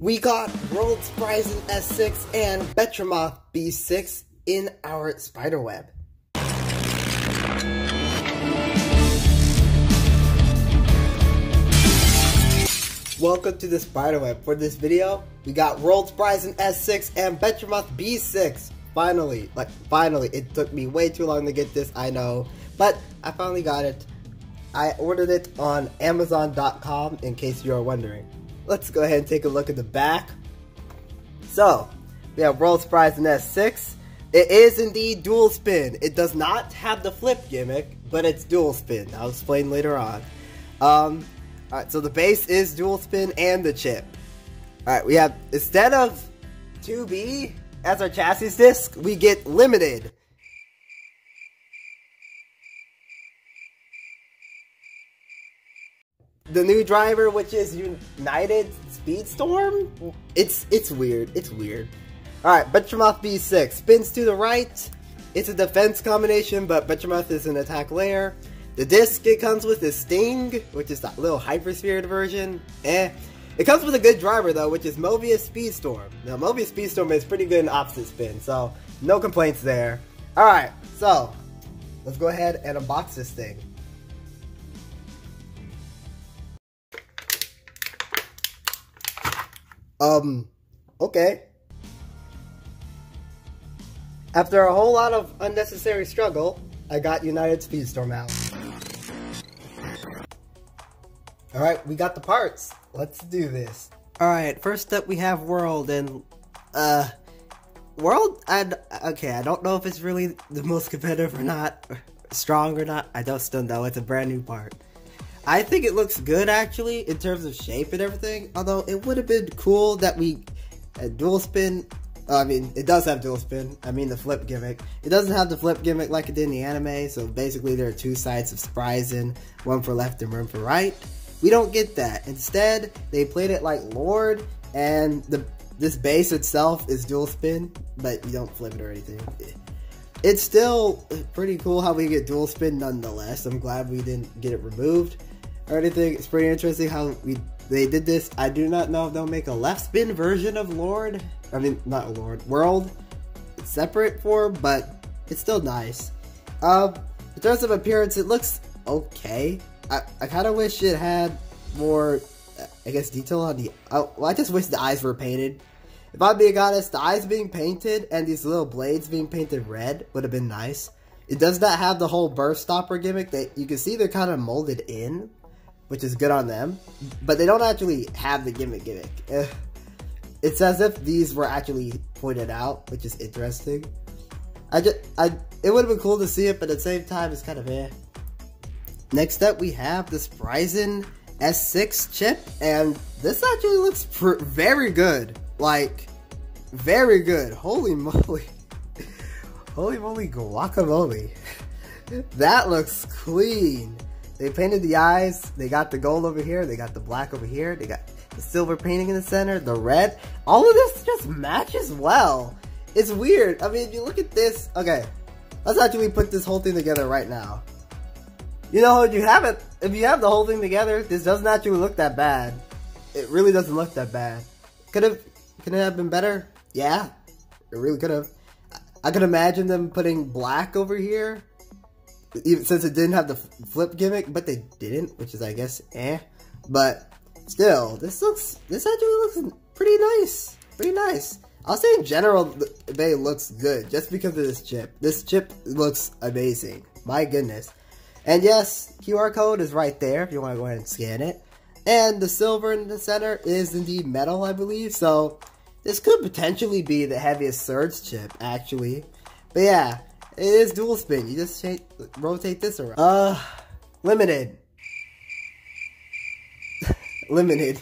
We got World's Spryzen S6 and Betromoth B6 in our spiderweb. Welcome to the spiderweb. For this video, we got World's Spryzen S6 and Betromoth B6. Finally, like finally, it took me way too long to get this, I know, but I finally got it. I ordered it on Amazon.com in case you're wondering. Let's go ahead and take a look at the back. So, we have World's Spryzen S6. It is indeed dual spin. It does not have the flip gimmick, but it's dual spin. I'll explain later on. Um, Alright, so the base is dual spin and the chip. Alright, we have, instead of 2B as our chassis disc, we get limited. The new driver, which is United Speedstorm. It's it's weird. It's weird. All right, Betromoth B6 spins to the right. It's a defense combination, but Betromoth is an attack layer. The disc it comes with is Sting, which is that little hypersphere version. Eh. It comes with a good driver though, which is Mobius Speedstorm. Now Mobius Speedstorm is pretty good in opposite spin, so no complaints there. Alright, so let's go ahead and unbox this thing. Um, okay. After a whole lot of unnecessary struggle, I got United Speedstorm out. Alright, we got the parts. Let's do this. Alright, first up we have World, and, uh, World, I, okay, I don't know if it's really the most competitive or not, strong or not, I don't know, it's a brand new part. I think it looks good actually in terms of shape and everything. Although it would have been cool that we had dual spin. I mean, it does have dual spin. I mean, the flip gimmick. It doesn't have the flip gimmick like it did in the anime. So basically, there are two sides of Spryzen, one for left and one for right. We don't get that. Instead, they played it like Lord, and the this base itself is dual spin, but you don't flip it or anything. It's still pretty cool how we get dual spin nonetheless. I'm glad we didn't get it removed or anything. It's pretty interesting how we they did this. I do not know if they'll make a left spin version of Lord. I mean, not Lord, World. It's separate form, but it's still nice. Um, in terms of appearance, it looks okay. I, I kind of wish it had more, I guess, detail on the. Well, I just wish the eyes were painted. If I'm being honest, the eyes being painted and these little blades being painted red would have been nice. It does not have the whole burst stopper gimmick that you can see they're kind of molded in, which is good on them. But they don't actually have the gimmick gimmick. It's as if these were actually pointed out, which is interesting. I just, I, it would have been cool to see it, but at the same time, it's kind of eh. Next up, we have the Spryzen S6 chip, and this actually looks very good. Like, very good. Holy moly. Holy moly guacamole. that looks clean. They painted the eyes. They got the gold over here. They got the black over here. They got the silver painting in the center, the red. All of this just matches well. It's weird. I mean, if you look at this, okay, let's actually put this whole thing together right now. You know, if you have it, if you have the whole thing together, this doesn't actually look that bad. It really doesn't look that bad. Could have, could it have been better? Yeah, it really could have. I could imagine them putting black over here even since it didn't have the flip gimmick, but they didn't, which is I guess eh. But still, this looks this actually looks pretty nice, pretty nice. I'll say in general, the Bay looks good just because of this chip. This chip looks amazing. My goodness. And yes, QR code is right there if you want to go ahead and scan it. And the silver in the center is indeed metal, I believe. So this could potentially be the heaviest surge chip, actually. But yeah, it is dual spin. You just change, rotate this around. Uh, limited. limited.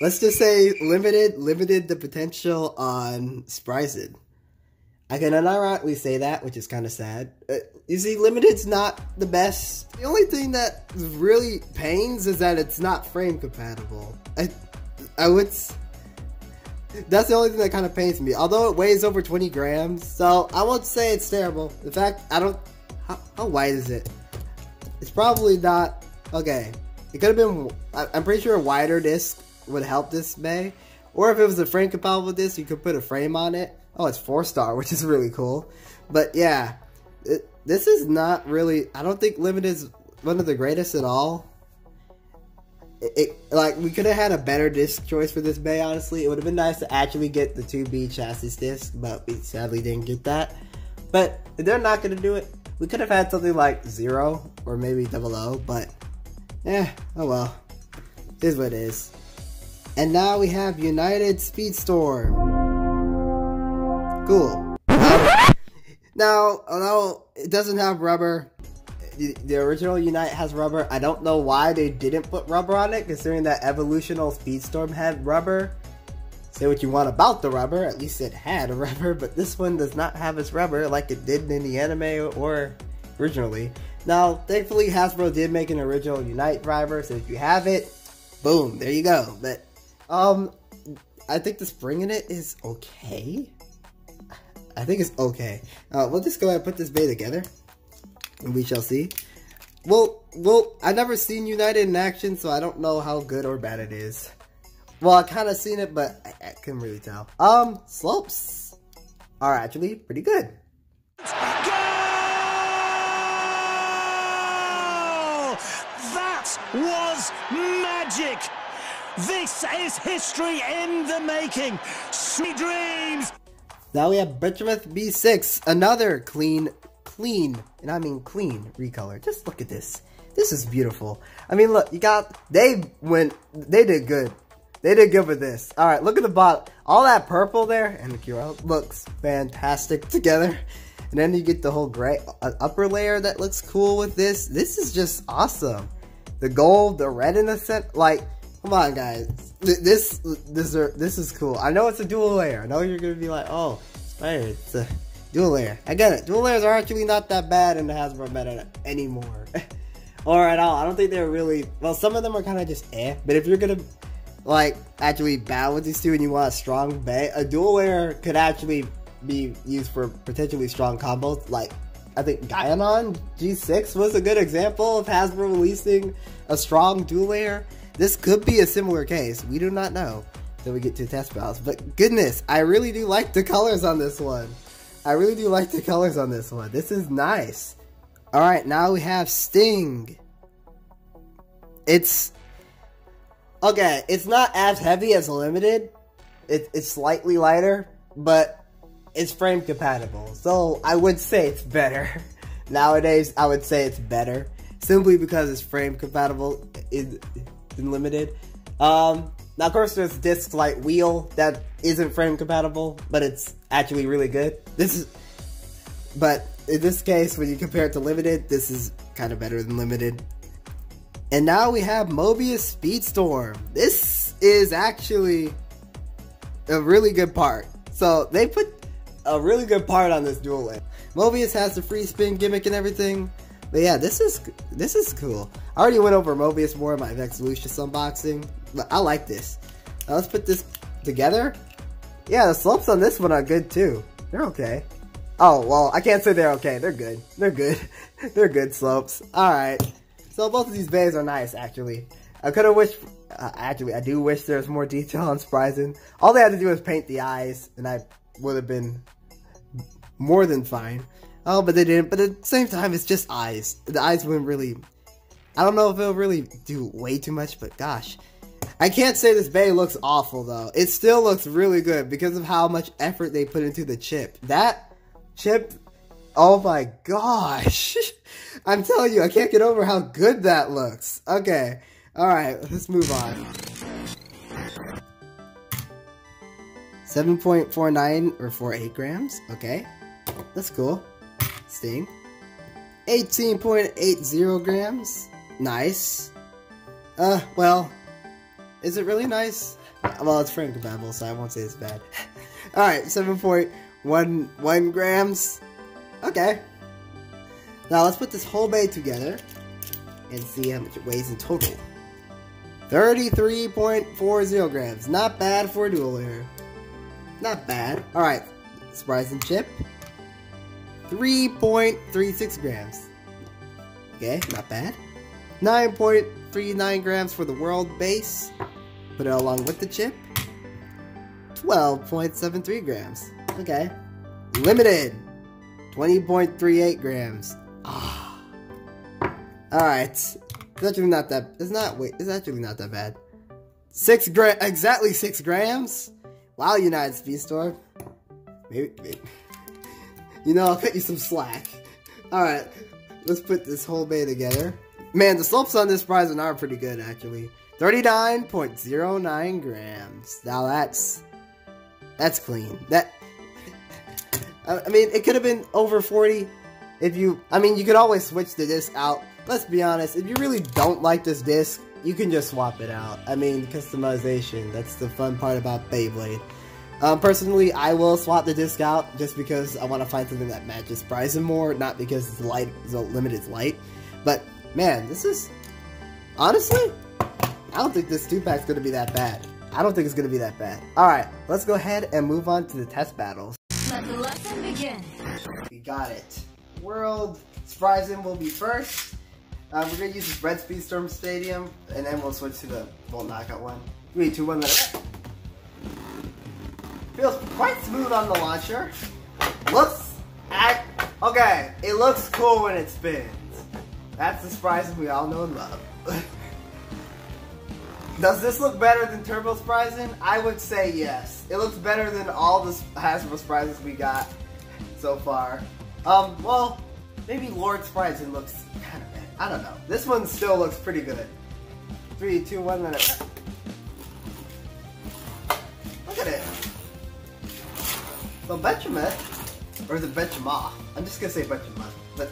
Let's just say limited, limited the potential on Spryzen. I can unironically say that, which is kind of sad. Uh, you see, limited's not the best. The only thing that really pains is that it's not frame compatible. I, I would that's the only thing that kind of pains me. Although it weighs over 20 grams, so I won't say it's terrible. In fact, I don't. How, how wide is it? It's probably not. Okay, it could have been. I'm pretty sure a wider disc would help this bay, Or if it was a frame compatible this, you could put a frame on it. Oh, it's four star, which is really cool. But yeah, it, this is not really. I don't think Limited is one of the greatest at all. It, it like we could have had a better disc choice for this bay. Honestly, it would have been nice to actually get the 2B chassis disc, but we sadly didn't get that. But they're not gonna do it, we could have had something like zero or maybe double O. But yeah, oh well. Is what it is. And now we have United Speedstorm. Cool. now, although it doesn't have rubber, the original Unite has rubber. I don't know why they didn't put rubber on it, considering that Evolutional Speedstorm had rubber. Say what you want about the rubber, at least it had a rubber, but this one does not have its rubber like it did in the anime or originally. Now, thankfully, Hasbro did make an original Unite driver, so if you have it, boom, there you go. But, um, I think the spring in it is okay. I think it's okay. Uh, we'll just go ahead and put this bay together, we shall see. Well, well, I've never seen United in action, so I don't know how good or bad it is. Well, I kind of seen it, but I, I couldn't really tell. Um, slopes are actually pretty good. That was magic. This is history in the making. Sweet dreams. Now we have Betromoth B6, another clean, clean, and I mean clean recolor. Just look at this. This is beautiful. I mean, look, you got, they went, they did good. They did good with this. All right, look at the bottom. All that purple there and the QR looks fantastic together. And then you get the whole gray uh, upper layer that looks cool with this. This is just awesome the gold, the red in the set. Like, come on, guys. This this this is cool. I know it's a dual layer. I know you're gonna be like, oh, it's a dual layer. I get it. Dual layers are actually not that bad in the Hasbro meta anymore, or at all. I don't think they're really. Well, some of them are kind of just eh. But if you're gonna like actually battle with these two and you want a strong bay, a dual layer could actually be used for potentially strong combos. Like I think Gaianon G6 was a good example of Hasbro releasing a strong dual layer. This could be a similar case. We do not know until we get to test battles. But goodness, I really do like the colors on this one. I really do like the colors on this one. This is nice. Alright, now we have Sting. It's... Okay, it's not as heavy as Limited. It, it's slightly lighter, but it's frame compatible. So I would say it's better. Nowadays, I would say it's better. Simply because it's frame compatible in, in limited. Um, now, of course, there's Disc Flight Wheel that isn't frame compatible, but it's actually really good. This is, but in this case, when you compare it to limited, this is kind of better than limited. And now we have Mobius Speedstorm. This is actually a really good part. So they put a really good part on this dual lane. Mobius has the free spin gimmick and everything. But yeah, this is this is cool. I already went over Mobius more in my Vex Lucius unboxing, I like this. Now let's put this together. Yeah, the slopes on this one are good too. They're okay. Oh, well, I can't say they're okay. They're good. They're good. they're good slopes. Alright. So both of these bays are nice, actually. I could have wished... Uh, actually, I do wish there was more detail on Spryzen. All they had to do was paint the eyes, and I would have been more than fine. Oh, but they didn't. But at the same time, it's just eyes. The eyes wouldn't really. I don't know if it'll really do way too much, but gosh. I can't say this bay looks awful though. It still looks really good because of how much effort they put into the chip. That chip, oh my gosh. I'm telling you, I can't get over how good that looks. Okay, alright, let's move on. 7.49 or 48 grams, okay. That's cool. Sting. 18.80 grams. Nice. Uh, well, is it really nice? Well, it's frame compatible, so I won't say it's bad. Alright, 7.11 grams. Okay. Now let's put this whole bay together and see how much it weighs in total. 33.40 grams. Not bad for a dual layer. Not bad. Alright, Spryzen chip. 3.36 grams. Okay, not bad. 9.39 grams for the world base. Put it along with the chip. 12.73 grams. Okay. Limited, 20.38 grams. Ah. Alright. It's actually not that, it's not, wait, it's actually not that bad. Six gram, exactly six grams? Wow, United Speedstorm. Maybe, maybe. You know, I'll cut you some slack. Alright, let's put this whole bay together. Man, the slopes on this Spryzen are pretty good, actually. 39.09 grams. Now that's... That's clean. That... I mean, it could have been over 40 if you... I mean, you could always switch the disc out. Let's be honest, if you really don't like this disc, you can just swap it out. I mean, customization, that's the fun part about Beyblade. Um, personally, I will swap the disc out just because I want to find something that matches Spryzen more, not because the light, the limited light. But man, this is honestly, I don't think this two pack's gonna be that bad. I don't think it's gonna be that bad. All right, let's go ahead and move on to the test battles. Let the lesson begin. We got it. World Spryzen will be first. Uh, we're gonna use this Red Speedstorm Stadium, and then we'll switch to the Volt Knockout one. Three, two, one, let it. Feels quite smooth on the launcher. Looks act okay. It looks cool when it spins. That's the Spryzen we all know and love. Does this look better than Turbo Spryzen? I would say yes. It looks better than all the Hasbro Spryzens we got so far. Um, well, maybe Lord Spryzen looks kind of bad. I don't know. This one still looks pretty good. Three, two, one, minute. Look at it. So Betromoth, or is it Betromoth? I'm just gonna say Betromoth. But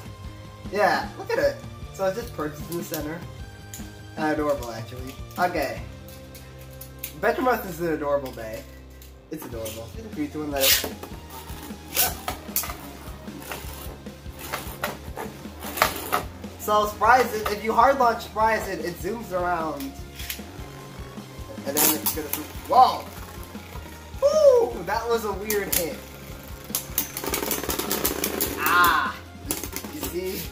yeah, look at it. So it's just perches in the center. Adorable, actually. Okay. Betromoth is an adorable bay. It's adorable. Three, two, one, let it. So Spryzen, if you hard launch surprise it it zooms around. And then it's gonna, whoa! Ooh, that was a weird hit. Ah, you see?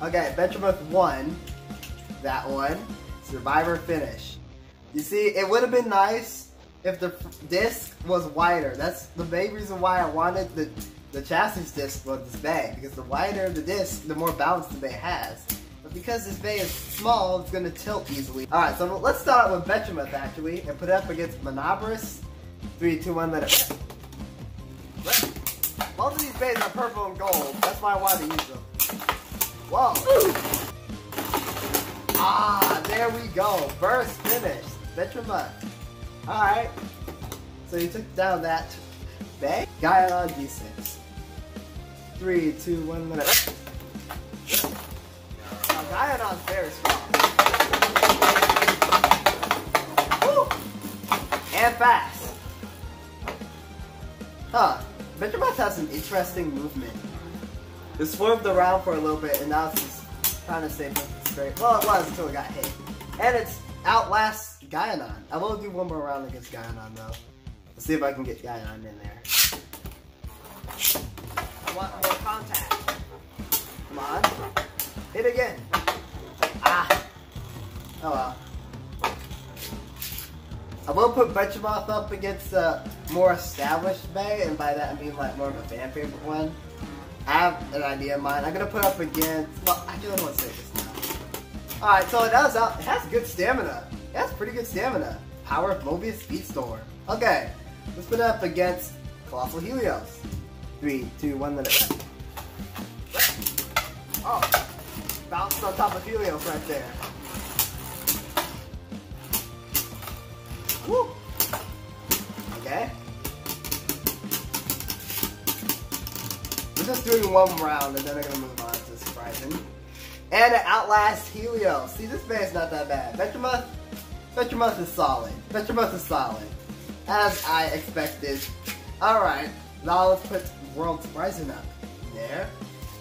Okay, Betromoth won that one. Survivor finish. You see, it would have been nice if the disc was wider. That's the main reason why I wanted the the chassis disc was this bay because the wider the disc, the more balance the bay has. But because this bay is small, it's gonna tilt easily. All right, so let's start with Betromoth actually and put it up against Manabris. Three, two, one, let it. Both of these bays are purple and gold. That's why I wanted to use them. Whoa. Ah, there we go. First finish. Betromoth. Alright. So you took down that bay. Gaianon D6. Three, two, one, minute. Now, Gaianon's very strong. Woo! And fast. Huh. Betromoth has an interesting movement. It swerved around for a little bit and now it's just trying to stay straight. Well, it was until it got hit. And it's outlasts Gaianon. I will do one more round against Gaianon though. Let's see if I can get Gaianon in there. I want more contact. Come on. Hit again. Ah. Oh well. I will put Betromoth up against a more established Bay, and by that I mean like more of a fan favorite one. I have an idea in mind. I'm gonna put up against. Well, I don't want to say this now. All right, so it does. Uh, it has good stamina. It has pretty good stamina. Power of Mobius Speedstorm. Okay, let's put it up against Colossal Helios. Three, two, one, let it. Oh, bounced on top of Helios right there. Woo. Okay. We're just doing one round and then I'm gonna move on. And it outlasts Helios. See, this band's not that bad. Betromoth, Betromoth is solid. Betromoth is solid. As I expected. Alright, now let's put World Spryzen up. There.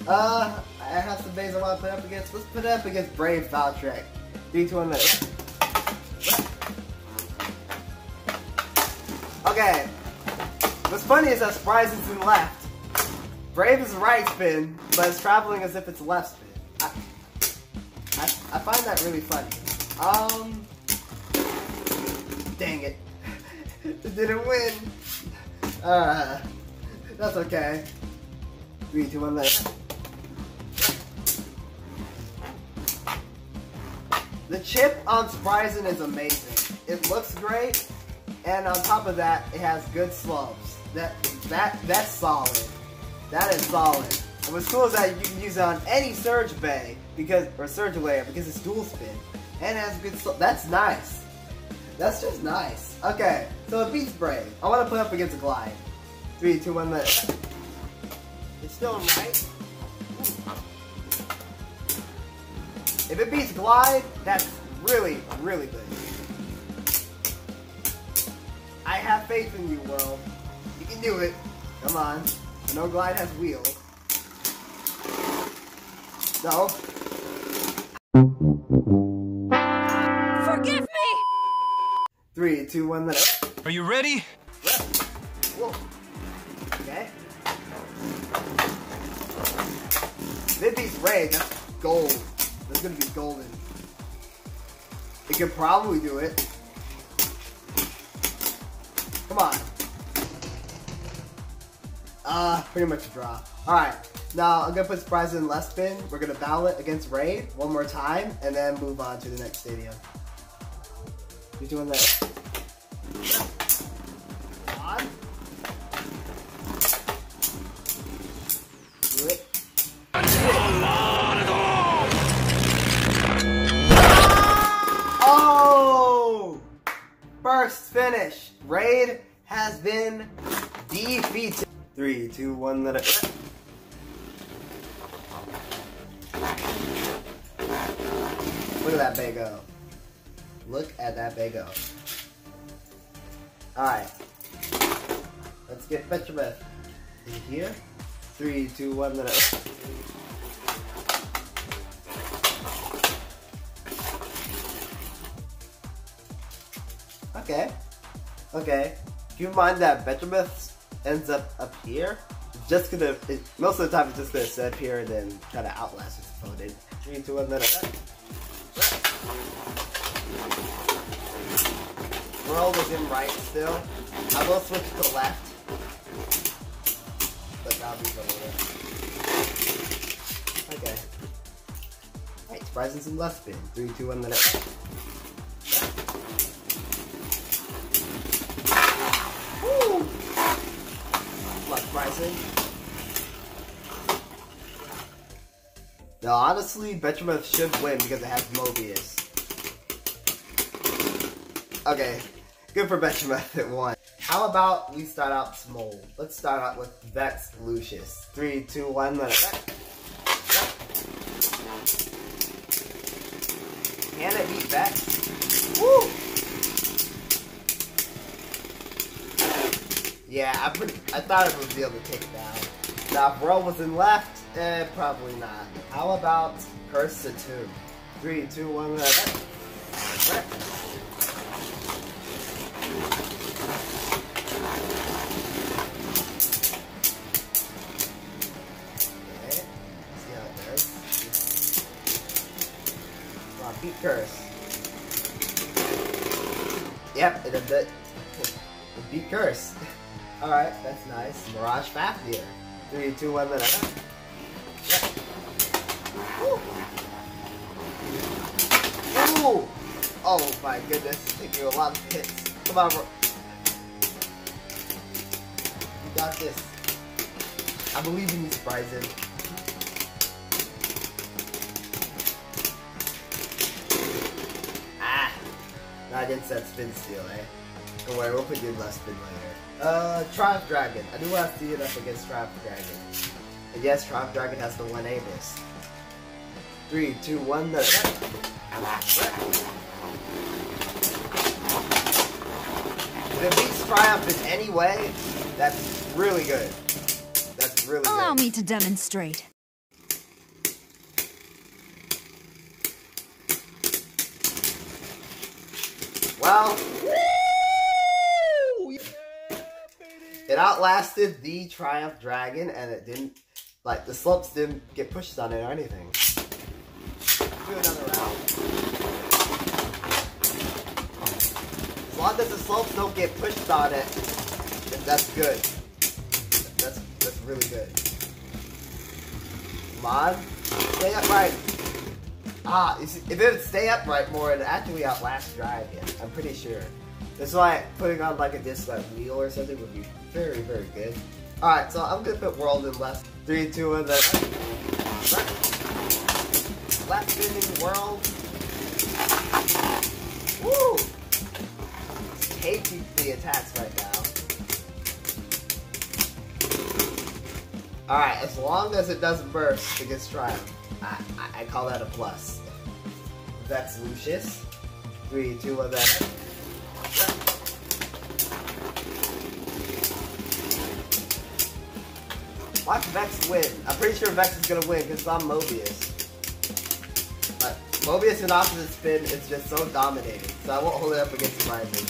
Uh, I have some bays I want to put up against. Let's put it up against Brave Valtrek. 3, 2, 1, minute. Okay. What's funny is that Spryzen's in left. Brave is right spin, but it's traveling as if it's left spin. Find that really funny. Um, dang it. it didn't win. Uh, that's okay. Three, two, one, let The chip on Spryzen is amazing. It looks great, and on top of that, it has good slopes. That that that's solid. That is solid. And what's cool is that you can use it on any Surge Bay because or Surge layer because it's dual spin and has good slope. That's nice. That's just nice. Okay, so it beats Brave. I want to put up against Glide. Three, two, one, let. It's still right. If it beats Glide, that's really, really good. I have faith in you, world. You can do it. Come on. I know Glide has wheels. So, three, two, one, let. Are you ready? Whoa. Okay. If it beats Ray, that's gold. That's gonna be golden. It could probably do it. Come on. Uh, pretty much a draw. Alright, now I'm gonna put Spryzen in left spin. We're gonna battle it against Raid one more time, and then move on to the next stadium. You doing that? Oh! First finish. Raid has been defeated. Three, two, one, let it. Go. Alright. Let's get Betromoth in here. Three, two, one, let. Okay. Okay. Keep in mind that Betromoth ends up up here. It's just gonna, it, most of the time it's just gonna sit up here and then try to outlast its opponent. Three, two, one, let. Roll was in right still. I will switch to left. But that'll be later. Okay. Alright, surprising some left spin. Three, two, one, let it. Woo! Left rising. Now, honestly, Betromoth should win because it has Mobius. Okay, good for Betromoth Method one. How about we start out small? Let's start out with Vex Lucius. Three, two, one, let it. Can it beat Vex? Woo! Yeah, I put, I thought it would be able to take it down. Now, if World was in left, eh, probably not. How about Curse to two? Three, two, one, let it. Two, one, it. Woo! Ooh! Oh my goodness, it's taking a lot of hits. Come on, bro. You got this. I believe in you, Spryzen. Ah! Not against that spin steal, eh? Don't worry, we'll put you in less spin later. Uh, Triumph Dragon. I do want to see it up against Triumph Dragon. And yes, Triumph Dragon has the 1A this. Three, two, one, the. If it beats Triumph in any way, that's really good. That's really Allow good. me to demonstrate. Well, it outlasted the Triumph Dragon, and it didn't, like, the slopes didn't get pushed on it or anything. Do another round. As long as the slopes don't get pushed on it, that's good. That's that's really good. Come on. Stay upright. Ah, if it would stay upright more, it'd actually outlast Dragon. I'm pretty sure. That's why putting on like a disc like wheel or something would be very, very good. Alright, so I'm gonna put World in left. Three, two, and then left. Left spinning World. Woo! The attacks right now. Alright, as long as it doesn't burst against Triumph, I, I, I call that a plus. That's Lucius. Three, two, one, that. Watch Vex win. I'm pretty sure Vex is gonna win because I'm Mobius. But Mobius in opposite spin is just so dominating, so I won't hold it up against Rising.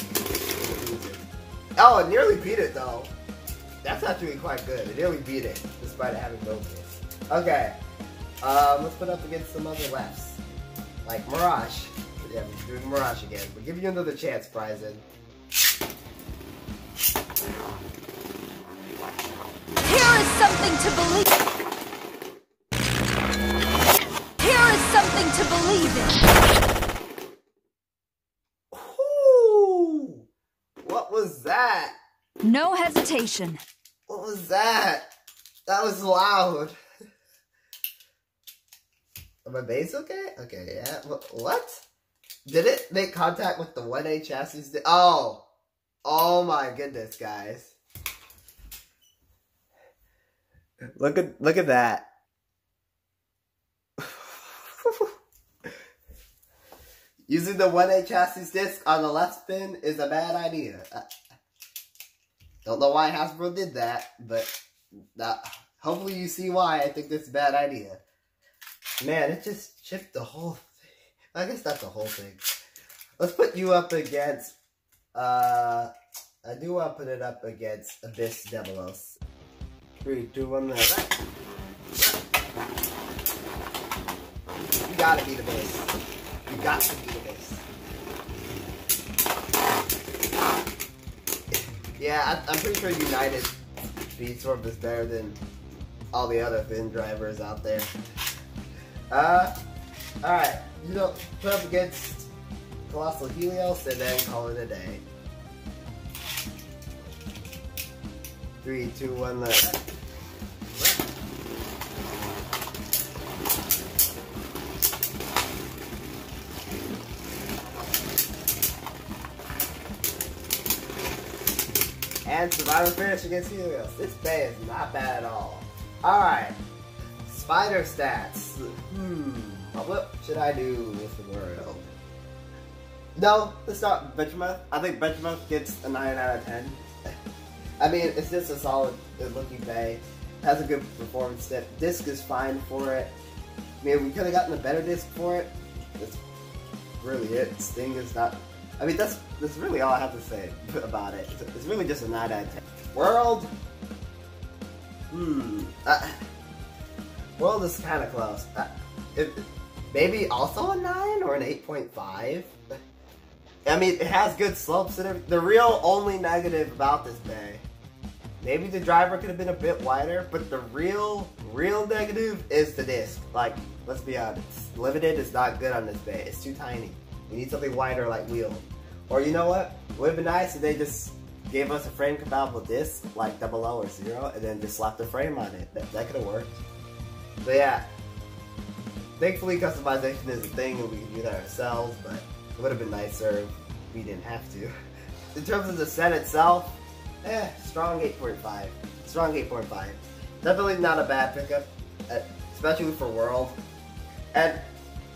Oh, it nearly beat it though. That's actually quite good. It nearly beat it, despite it having Mobius. Okay, um, let's put up against some other lefts. Like Mirage. Yeah, we're doing Mirage again. We'll give you another chance, Spryzen. Here is something to believe. Here is something to believe in. Ooh, what was that? No hesitation. What was that? That was loud. Are my base okay? Okay, yeah. What? Did it make contact with the 1A chassis? Oh! Oh my goodness, guys. Look at look at that. Using the 1A chassis disc on the left spin is a bad idea. I don't know why Hasbro did that, but that, hopefully you see why I think that's a bad idea. Man, it just chipped the whole thing. I guess that's the whole thing. Let's put you up against, uh, I do want to put it up against Abyss Devolos. Three, two, one, there. You gotta be the base. You got to be the base. Yeah, I, I'm pretty sure United Speedstorm is better than all the other Finn drivers out there. Uh, alright. You know, put up against Colossal Helios and then call it a day. Three, two, one, let. And Survivor finish against Helios. This bay is not bad at all. Alright. Spider stats. Hmm. What should I do with the world? No, let's not Benjamin. I think Benjamin gets a 9 out of 10. I mean, it's just a solid looking bay. Has a good performance step. Disc is fine for it. I mean, we could have gotten a better disc for it. That's really it. Sting is not. I mean, that's that's really all I have to say about it. It's, it's really just a 9 out of 10. World. Hmm. Uh, World is kind of close. Uh, it, maybe also a 9 or an 8.5. I mean, it has good slopes and. The real only negative about this bay, maybe the driver could have been a bit wider, but the real, real negative is the disc. Like, let's be honest, limited is not good on this bay. It's too tiny. We need something wider like wheel. Or you know what? It would have been nice if they just gave us a frame compatible disc, like double O or zero, and then just slapped a frame on it. That, that could have worked. So yeah, thankfully customization is a thing and we can do that ourselves, but it would have been nicer if we didn't have to. In terms of the set itself, eh, strong 8.5. Strong 8.5. Definitely not a bad pickup, uh, especially for World. And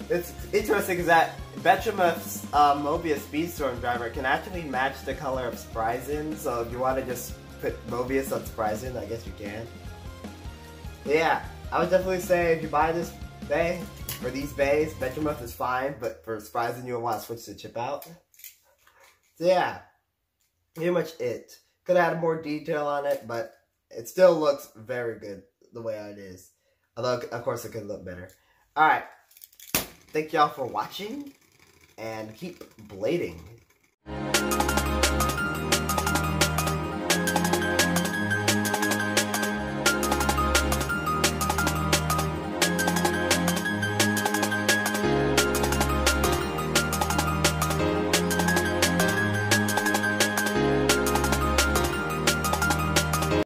it's interesting is that Betromoth's uh, Mobius Speedstorm driver can actually match the color of Spryzen, so if you want to just put Mobius on Spryzen, I guess you can. But yeah, I would definitely say if you buy this bay, for these bays, Bechemoth is fine, but for Spryzen you would want to switch the chip out. So yeah, pretty much it. Could had more detail on it, but it still looks very good the way it is. Although, of course, it could look better. Alright, thank y'all for watching, and keep blading.